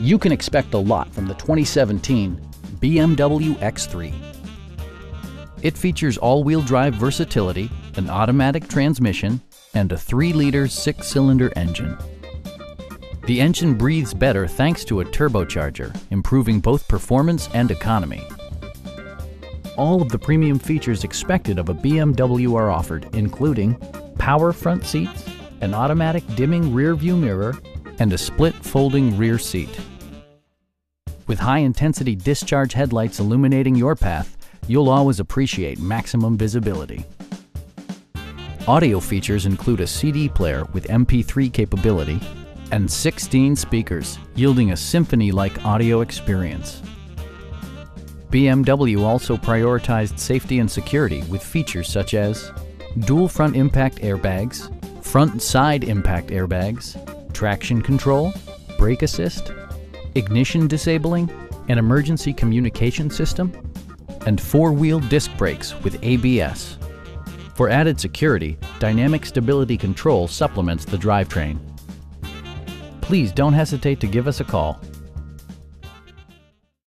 You can expect a lot from the 2017 BMW X3. It features all-wheel drive versatility, an automatic transmission, and a 3-liter six-cylinder engine. The engine breathes better thanks to a turbocharger, improving both performance and economy. All of the premium features expected of a BMW are offered, including power front seats, an automatic dimming rear view mirror, and a split folding rear seat. With high-intensity discharge headlights illuminating your path, you'll always appreciate maximum visibility. Audio features include a CD player with MP3 capability and 16 speakers, yielding a symphony-like audio experience. BMW also prioritized safety and security with features such as dual front impact airbags, front side impact airbags, traction control, brake assist, ignition disabling, an emergency communication system, and four-wheel disc brakes with ABS. For added security, Dynamic Stability Control supplements the drivetrain. Please don't hesitate to give us a call